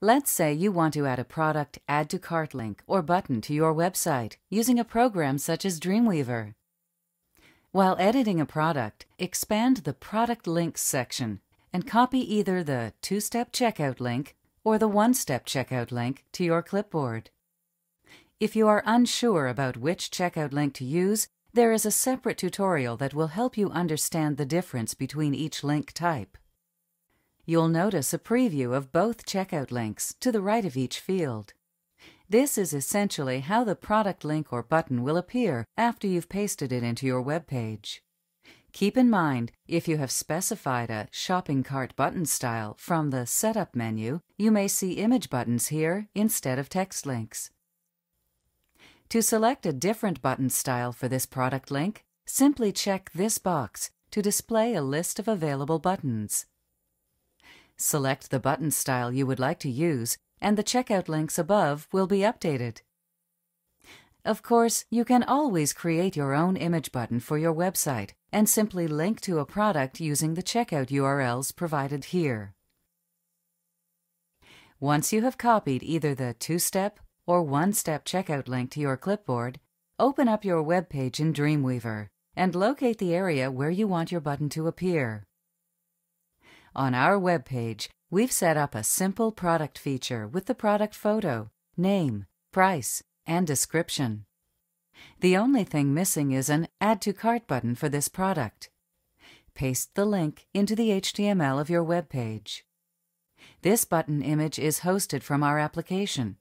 Let's say you want to add a product Add to Cart link or button to your website using a program such as Dreamweaver. While editing a product, expand the Product Links section and copy either the two-step checkout link or the one-step checkout link to your clipboard. If you are unsure about which checkout link to use, there is a separate tutorial that will help you understand the difference between each link type. You'll notice a preview of both checkout links to the right of each field. This is essentially how the product link or button will appear after you've pasted it into your web page. Keep in mind, if you have specified a shopping cart button style from the Setup menu, you may see image buttons here instead of text links. To select a different button style for this product link, simply check this box to display a list of available buttons. Select the button style you would like to use, and the checkout links above will be updated. Of course, you can always create your own image button for your website and simply link to a product using the checkout URLs provided here. Once you have copied either the two-step or one-step checkout link to your clipboard, open up your web page in Dreamweaver and locate the area where you want your button to appear. On our web page, we've set up a simple product feature with the product photo, name, price, and description. The only thing missing is an Add to Cart button for this product. Paste the link into the HTML of your web page. This button image is hosted from our application.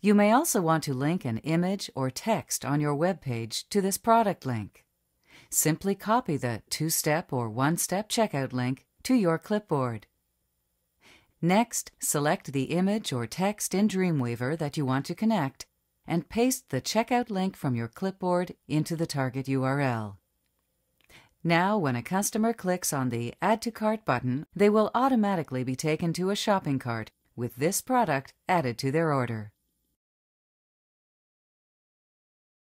You may also want to link an image or text on your web page to this product link. Simply copy the two-step or one-step checkout link to your clipboard. Next, select the image or text in Dreamweaver that you want to connect and paste the checkout link from your clipboard into the target URL. Now, when a customer clicks on the Add to Cart button, they will automatically be taken to a shopping cart with this product added to their order.